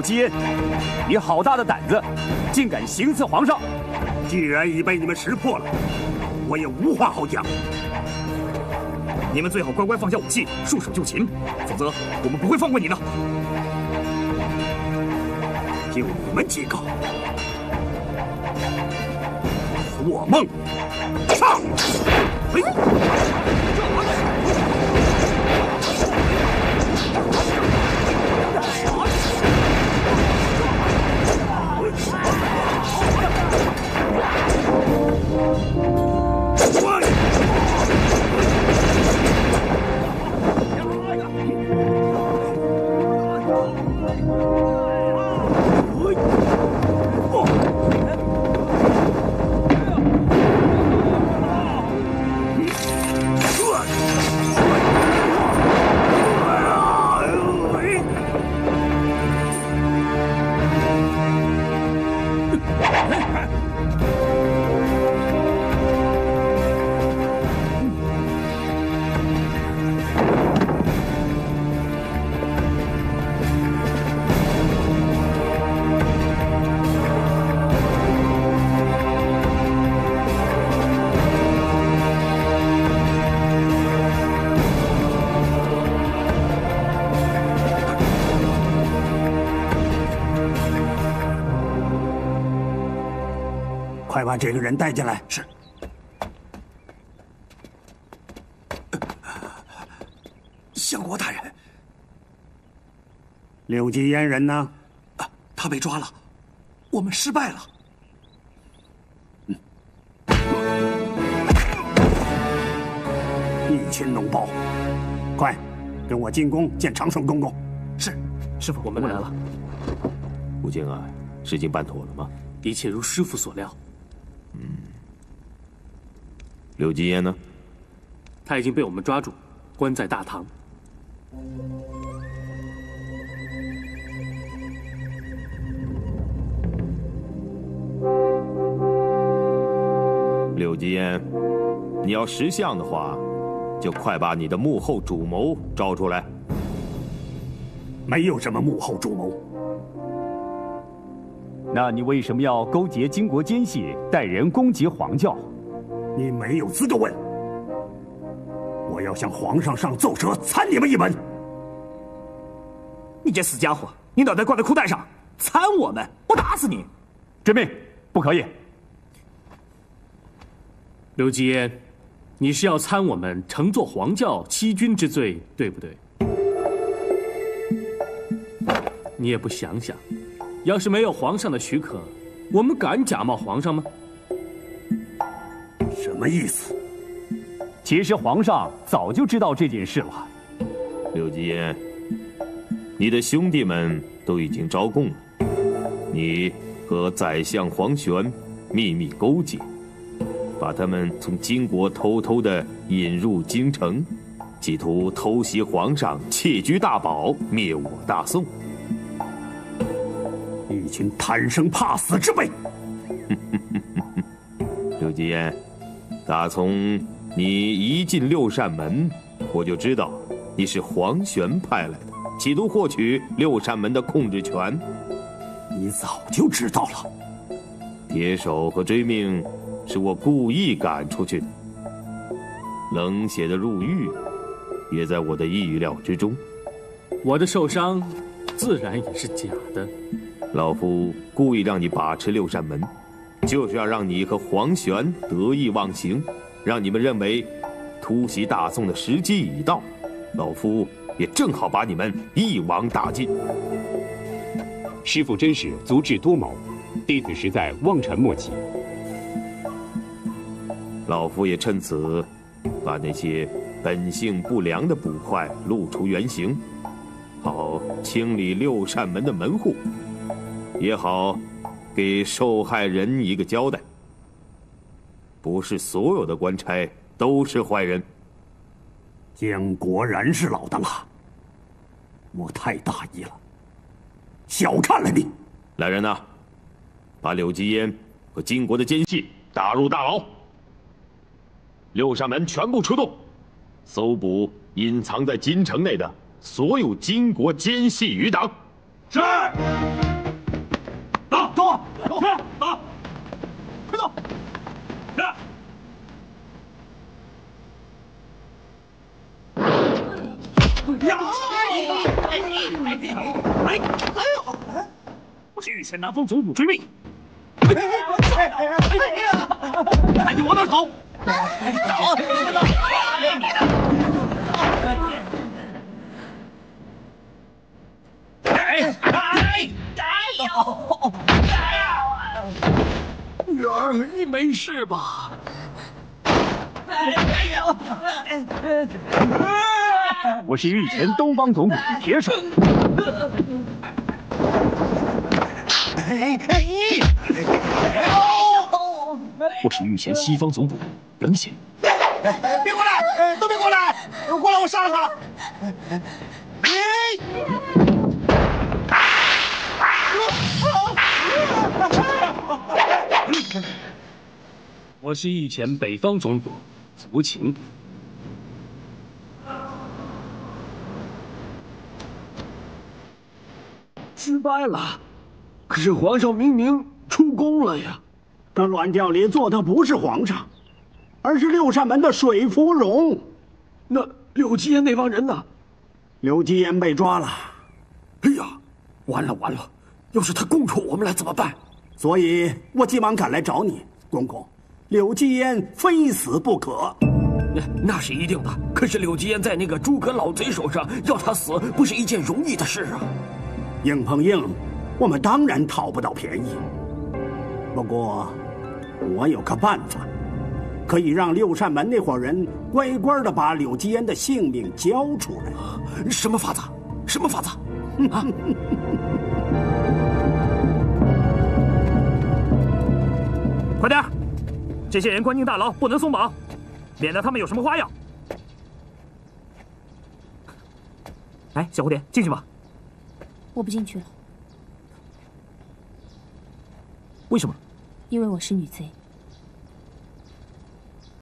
柳基恩，你好大的胆子，竟敢行刺皇上！既然已被你们识破了，我也无话好讲。你们最好乖乖放下武器，束手就擒，否则我们不会放过你的。就你们几个，做梦！快把这个人带进来。是。相国大人，柳吉烟人呢？啊，他被抓了，我们失败了。嗯一群脓包，快，跟我进宫见长顺公公。是，师傅，我们来了。吴京啊，事情办妥了吗？一切如师傅所料。嗯，柳吉烟呢？他已经被我们抓住，关在大堂。柳吉烟，你要识相的话，就快把你的幕后主谋招出来。没有什么幕后主谋。那你为什么要勾结金国奸细，带人攻击皇教？你没有资格问。我要向皇上上奏折，参你们一本。你这死家伙，你脑袋挂在裤带上，参我们，我打死你！遵命，不可以。刘基烟，你是要参我们乘坐皇教欺君之罪，对不对？你也不想想。要是没有皇上的许可，我们敢假冒皇上吗？什么意思？其实皇上早就知道这件事了。柳吉烟，你的兄弟们都已经招供了，你和宰相黄玄秘密勾结，把他们从金国偷偷的引入京城，企图偷袭皇上窃居大宝，灭我大宋。一群贪生怕死之辈！刘吉烟，打从你一进六扇门，我就知道你是黄玄派来的，企图获取六扇门的控制权。你早就知道了。铁手和追命是我故意赶出去的，冷血的入狱也在我的意料之中。我的受伤，自然也是假的。老夫故意让你把持六扇门，就是要让你和黄玄得意忘形，让你们认为突袭大宋的时机已到。老夫也正好把你们一网打尽。师傅真是足智多谋，弟子实在望尘莫及。老夫也趁此把那些本性不良的捕快露出原形，好清理六扇门的门户。也好给受害人一个交代。不是所有的官差都是坏人。姜果然是老的了！我太大意了，小看了你。来人呐，把柳吉烟和金国的奸细打入大牢。六扇门全部出动，搜捕隐藏在京城内的所有金国奸细余党。是。打，走，走，快走。呀！哎！哎！我是御前南方总督追命。哎呀！赶紧往哪走？走！你的！哎！哎！哎呦！女儿，你没事吧？我是御前东方总督铁手。我是御前西方总督冷血。别过来！都别过来！过来，我杀了他！我是御前北方总督福秦。失败了，可是皇上明明出宫了呀！那乱轿里坐的不是皇上，而是六扇门的水芙蓉。那柳吉言那帮人呢？柳吉言被抓了。哎呀，完了完了！要是他供出我们来怎么办？所以我急忙赶来找你，公公。柳吉烟非死不可。那那是一定的。可是柳吉烟在那个诸葛老贼手上，要他死不是一件容易的事啊。硬碰硬，我们当然讨不到便宜。不过，我有个办法，可以让六扇门那伙人乖乖的把柳吉烟的性命交出来。什么法子？什么法子？啊！快点，这些人关进大牢，不能松绑，免得他们有什么花样。哎，小蝴蝶，进去吧。我不进去了。为什么？因为我是女贼。